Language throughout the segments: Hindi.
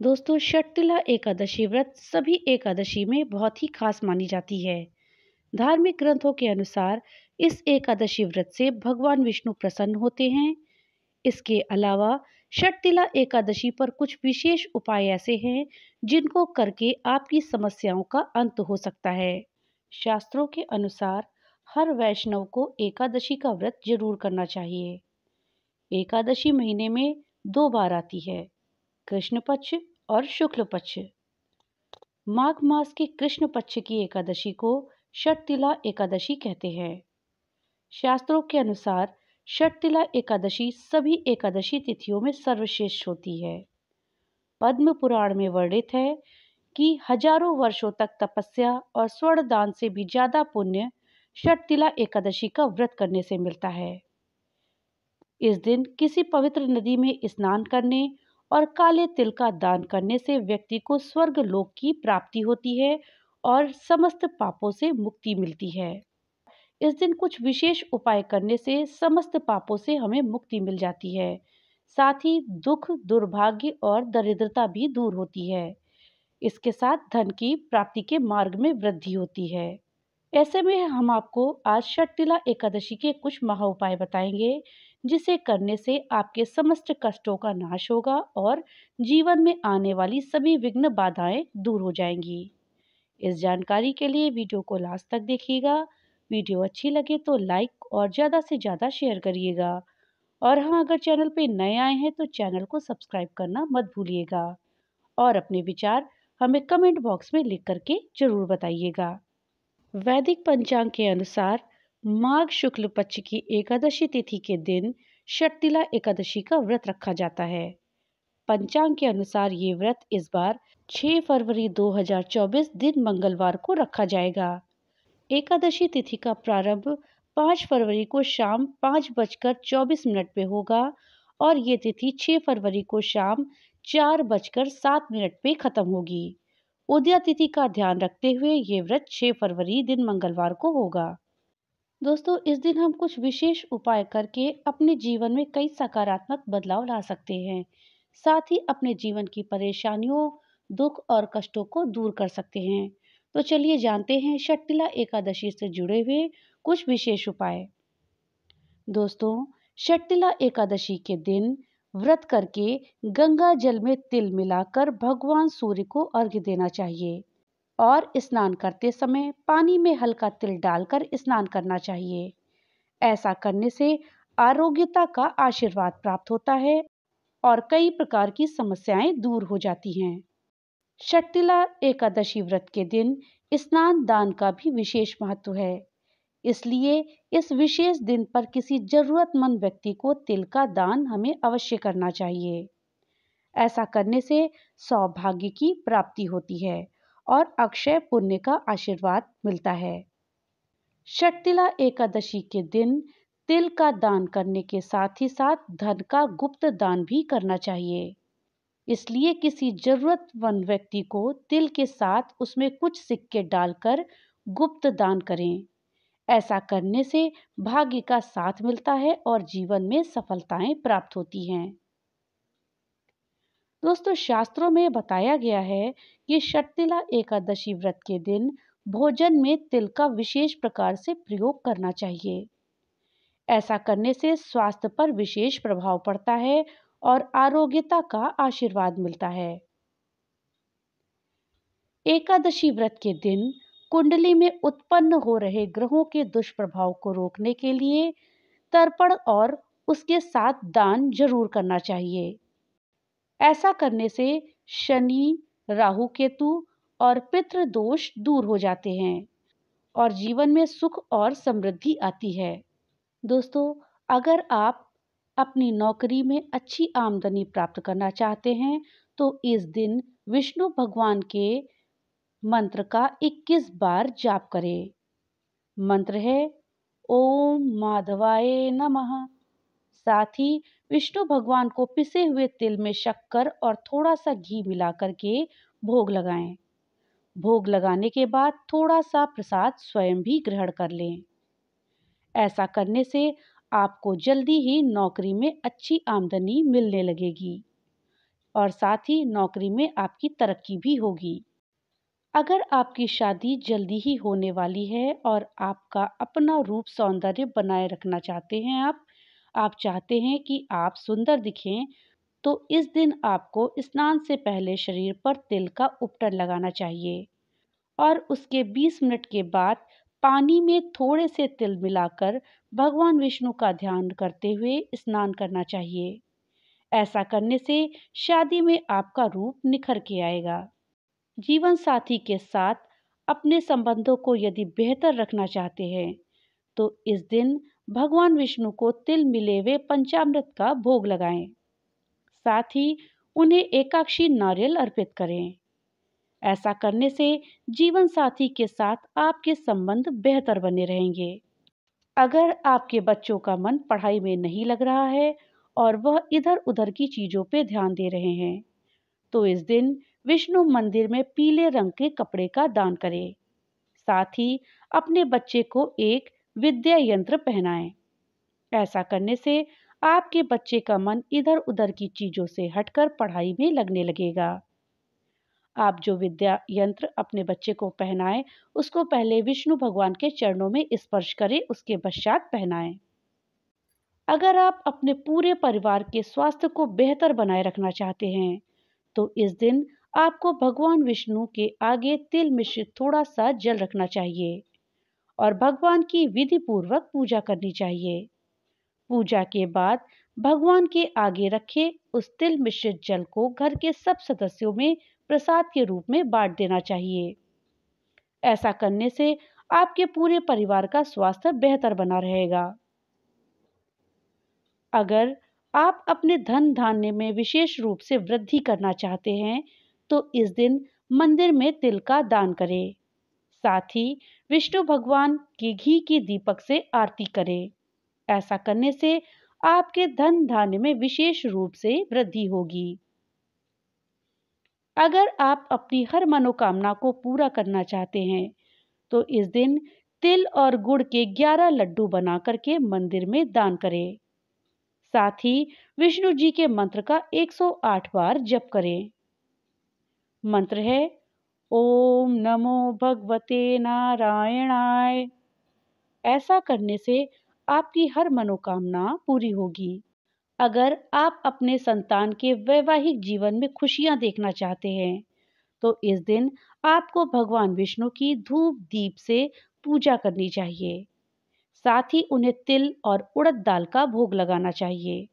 दोस्तों षटतिला एकादशी व्रत सभी एकादशी में बहुत ही खास मानी जाती है। धार्मिक ग्रंथों के अनुसार इस एकादशी व्रत से भगवान विष्णु प्रसन्न होते हैं। इसके अलावा षटतिला एकादशी पर कुछ विशेष उपाय ऐसे हैं जिनको करके आपकी समस्याओं का अंत हो सकता है। शास्त्रों के अनुसार हर वैष्णव को एकादशी का व्रत ज़रूर करना चाहिए। एकादशी महीने में दो बार आती है। कृष्ण पक्ष और शुक्ल पक्ष माघ मास के कृष्ण पक्ष की एकादशी को षटतिला एकादशी कहते हैं। शास्त्रों के अनुसार षटतिला एकादशी सभी एकादशी तिथियों में सर्वश्रेष्ठ होती है। पद्म पुराण में वर्णित है कि हज़ारों वर्षों तक तपस्या और स्वर्ण दान से भी ज़्यादा पुण्य षटतिला एकादशी का व्रत करने से मिलता है। इस दिन किसी पवित्र नदी में स्नान करने और काले तिल का दान करने से व्यक्ति को स्वर्ग लोक की प्राप्ति होती है और समस्त पापों से मुक्ति मिलती है। इस दिन कुछ विशेष उपाय करने से समस्त पापों से हमें मुक्ति मिल जाती है। साथ ही दुख, दुर्भाग्य और दरिद्रता भी दूर होती है। इसके साथ धन की प्राप्ति के मार्ग में वृद्धि होती है। ऐसे में हम आपको आज शटतिला एकादशी के कुछ महा उपाय बताएँगे। जिसे करने से आपके समस्त कष्टों का नाश होगा और जीवन में आने वाली सभी विघ्न बाधाएँ दूर हो जाएँगी। इस जानकारी के लिए वीडियो को लास्ट तक देखिएगा। वीडियो अच्छी लगे तो लाइक और ज़्यादा से ज़्यादा शेयर करिएगा। और हाँ अगर चैनल पे नए आए हैं तो चैनल को सब्सक्राइब करना मत भूलिएगा। और अपने विचार हमें कमेंट बॉक्स में लिख करके ज़रूर बताइएगा। वैदिक पंचांग के अनुसार माघ शुक्ल पक्ष की एकादशी तिथि के दिन षटतिला एकादशी का व्रत रखा जाता है। पंचांग के अनुसार ये व्रत इस बार 6 फरवरी 2024 दिन मंगलवार को रखा जाएगा। एकादशी तिथि का प्रारंभ 5 फरवरी को शाम पाँच बजकर चौबीस मिनट पे होगा और ये तिथि 6 फरवरी को शाम चार बजकर सात मिनट पे खत्म होगी। उदया तिथि का ध्यान रखते हुए ये व्रत 6 फरवरी दिन मंगलवार को होगा। दोस्तों, इस दिन हम कुछ विशेष उपाय करके अपने जीवन में कई सकारात्मक बदलाव ला सकते हैं। साथ ही अपने जीवन की परेशानियों, दुख और कष्टों को दूर कर सकते हैं। तो चलिए जानते हैं षटतिला एकादशी से जुड़े हुए कुछ विशेष उपाय। दोस्तों षटतिला एकादशी के दिन व्रत करके गंगा जल में तिल मिलाकर भगवान सूर्य को अर्घ्य देना चाहिए। और स्नान करते समय पानी में हल्का तिल डालकर स्नान करना चाहिए। ऐसा करने से आरोग्यता का आशीर्वाद प्राप्त होता है और कई प्रकार की समस्याएँ दूर हो जाती हैं। शक्तिला एकादशी व्रत के दिन स्नान दान का भी विशेष महत्व है। इसलिए इस विशेष दिन पर किसी जरूरतमंद व्यक्ति को तिल का दान हमें अवश्य करना चाहिए। ऐसा करने से सौभाग्य की प्राप्ति होती है। और अक्षय पुण्य का आशीर्वाद मिलता है। शक्तिला एकादशी के दिन तिल का दान करने के साथ ही साथ धन का गुप्त दान भी करना चाहिए। इसलिए किसी जरूरतमंद व्यक्ति को तिल के साथ उसमें कुछ सिक्के डालकर गुप्त दान करें। ऐसा करने से भाग्य का साथ मिलता है और जीवन में सफलताएँ प्राप्त होती हैं। दोस्तों, शास्त्रों में बताया गया है कि शटतिला एकादशी व्रत के दिन भोजन में तिल का विशेष प्रकार से प्रयोग करना चाहिए। ऐसा करने से स्वास्थ्य पर विशेष प्रभाव पड़ता है और आरोग्यता का आशीर्वाद मिलता है। एकादशी व्रत के दिन कुंडली में उत्पन्न हो रहे ग्रहों के दुष्प्रभाव को रोकने के लिए तर्पण और उसके साथ दान ज़रूर करना चाहिए। ऐसा करने से शनि, राहु केतु और पितृ दोष दूर हो जाते हैं और जीवन में सुख और समृद्धि आती है। दोस्तों, अगर आप अपनी नौकरी में अच्छी आमदनी प्राप्त करना चाहते हैं तो इस दिन विष्णु भगवान के मंत्र का 21 बार जाप करें। मंत्र है, ओम माधवाय नमः। साथ ही विष्णु भगवान को पिसे हुए तिल में शक्कर और थोड़ा सा घी मिला करके भोग लगाएँ। भोग लगाने के बाद थोड़ा सा प्रसाद स्वयं भी ग्रहण कर लें। ऐसा करने से आपको जल्दी ही नौकरी में अच्छी आमदनी मिलने लगेगी और साथ ही नौकरी में आपकी तरक्की भी होगी। अगर आपकी शादी जल्दी ही होने वाली है और आपका अपना रूप सौंदर्य बनाए रखना चाहते हैं आप आप चाहते हैं कि आप सुंदर दिखें तो इस दिन आपको स्नान से पहले शरीर पर तिल का उपटर लगाना चाहिए। और उसके 20 मिनट के बाद पानी में थोड़े से तिल मिलाकर भगवान विष्णु का ध्यान करते हुए स्नान करना चाहिए। ऐसा करने से शादी में आपका रूप निखर के आएगा। जीवन साथी के साथ अपने संबंधों को यदि बेहतर रखना चाहते हैं तो इस दिन भगवान विष्णु को तिल मिले हुए पंचामृत का भोग लगाएँ। साथ ही उन्हें एकाक्षी नारियल अर्पित करें। ऐसा करने से जीवन साथी के साथ आपके संबंध बेहतर बने रहेंगे। अगर आपके बच्चों का मन पढ़ाई में नहीं लग रहा है और वह इधर उधर की चीज़ों पर ध्यान दे रहे हैं तो इस दिन विष्णु मंदिर में पीले रंग के कपड़े का दान करें। साथ ही अपने बच्चे को एक विद्या यंत्र पहनाएँ। ऐसा करने से आपके बच्चे का मन इधर उधर की चीज़ों से हटकर पढ़ाई में लगने लगेगा। आप जो विद्या यंत्र अपने बच्चे को पहनाएँ, उसको पहले विष्णु भगवान के चरणों में स्पर्श करें, उसके पश्चात पहनाएँ। अगर आप अपने पूरे परिवार के स्वास्थ्य को बेहतर बनाए रखना चाहते हैं तो इस दिन आपको भगवान विष्णु के आगे तिल मिश्रित थोड़ा सा जल रखना चाहिए। और भगवान की विधि पूर्वक पूजा करनी चाहिए। पूजा के बाद भगवान के आगे रखे उस तिल मिश्रित जल को घर के सब सदस्यों में प्रसाद के रूप में बांट देना चाहिए। ऐसा करने से आपके पूरे परिवार का स्वास्थ्य बेहतर बना रहेगा। अगर आप अपने धन धान्य में विशेष रूप से वृद्धि करना चाहते हैं तो इस दिन मंदिर में तिल का दान करें। साथ ही विष्णु भगवान की घी की दीपक से आरती करें। ऐसा करने से आपके धन धान्य में विशेष रूप से वृद्धि होगी। अगर आप अपनी हर मनोकामना को पूरा करना चाहते हैं तो इस दिन तिल और गुड़ के 11 लड्डू बना करके मंदिर में दान करें। साथ ही विष्णु जी के मंत्र का 108 बार जप करें। मंत्र है ओम नमो भगवते नारायणाय। ऐसा करने से आपकी हर मनोकामना पूरी होगी। अगर आप अपने संतान के वैवाहिक जीवन में खुशियाँ देखना चाहते हैं तो इस दिन आपको भगवान विष्णु की धूप दीप से पूजा करनी चाहिए। साथ ही उन्हें तिल और उड़द दाल का भोग लगाना चाहिए।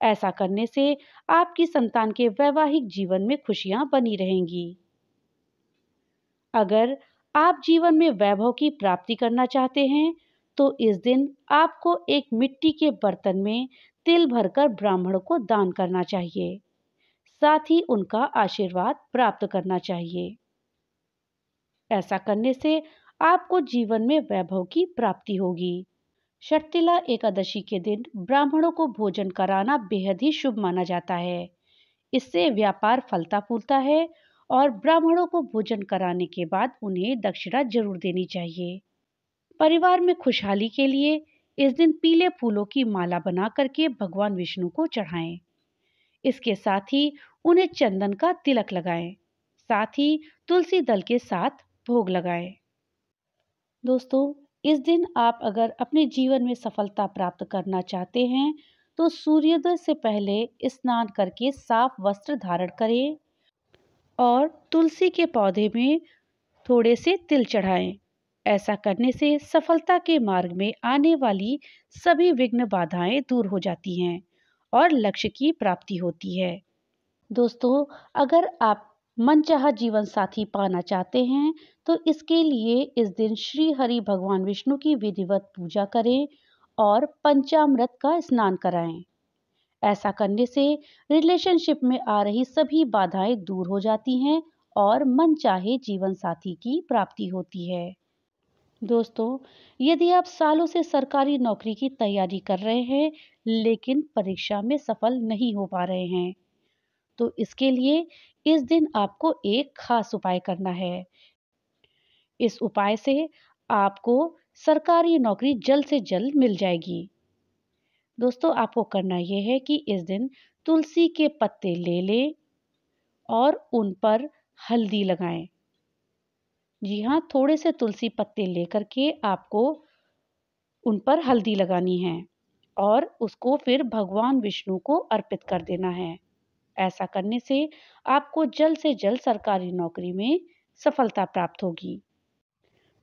ऐसा करने से आपकी संतान के वैवाहिक जीवन में खुशियाँ बनी रहेंगी। अगर आप जीवन में वैभव की प्राप्ति करना चाहते हैं तो इस दिन आपको एक मिट्टी के बर्तन में तिल भरकर ब्राह्मण को दान करना चाहिए। साथ ही उनका आशीर्वाद प्राप्त करना चाहिए। ऐसा करने से आपको जीवन में वैभव की प्राप्ति होगी। शर्तिला एकादशी के दिन ब्राह्मणों को भोजन कराना बेहद ही शुभ माना जाता है। इससे व्यापार फलता फूलता है और ब्राह्मणों को भोजन कराने के बाद उन्हें दक्षिणा ज़रूर देनी चाहिए। परिवार में खुशहाली के लिए इस दिन पीले फूलों की माला बना करके भगवान विष्णु को चढ़ाएँ। इसके साथ ही उन्हें चंदन का तिलक लगाएँ। साथ ही तुलसी दल के साथ भोग लगाएँ। दोस्तों, इस दिन आप अगर अपने जीवन में सफलता प्राप्त करना चाहते हैं तो सूर्योदय से पहले स्नान करके साफ़ वस्त्र धारण करें। और तुलसी के पौधे में थोड़े से तिल चढ़ाएँ। ऐसा करने से सफलता के मार्ग में आने वाली सभी विघ्न बाधाएँ दूर हो जाती हैं और लक्ष्य की प्राप्ति होती है। दोस्तों, अगर आप मनचाहा जीवन साथी पाना चाहते हैं तो इसके लिए इस दिन श्री हरि भगवान विष्णु की विधिवत पूजा करें और पंचामृत का स्नान कराएँ। ऐसा करने से रिलेशनशिप में आ रही सभी बाधाएँ दूर हो जाती हैं और मन चाहे जीवन साथी की प्राप्ति होती है। दोस्तों, यदि आप सालों से सरकारी नौकरी की तैयारी कर रहे हैं, लेकिन परीक्षा में सफल नहीं हो पा रहे हैं तो इसके लिए इस दिन आपको एक खास उपाय करना है। इस उपाय से आपको सरकारी नौकरी जल्द से जल्द मिल जाएगी। दोस्तों, आपको करना यह है कि इस दिन तुलसी के पत्ते ले लें और उन पर हल्दी लगाएँ। जी हाँ थोड़े से तुलसी पत्ते लेकर के आपको उन पर हल्दी लगानी है और उसको फिर भगवान विष्णु को अर्पित कर देना है। ऐसा करने से आपको जल्द से जल्द सरकारी नौकरी में सफलता प्राप्त होगी।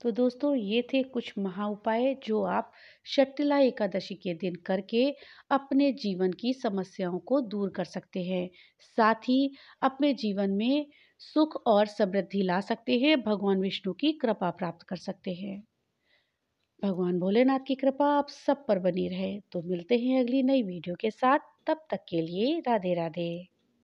तो दोस्तों, ये थे कुछ महा उपाय जो आप शटिला एकादशी के दिन करके अपने जीवन की समस्याओं को दूर कर सकते हैं। साथ ही अपने जीवन में सुख और समृद्धि ला सकते हैं, भगवान विष्णु की कृपा प्राप्त कर सकते हैं। भगवान भोलेनाथ की कृपा आप सब पर बनी रहे। तो मिलते हैं अगली नई वीडियो के साथ। तब तक के लिए राधे राधे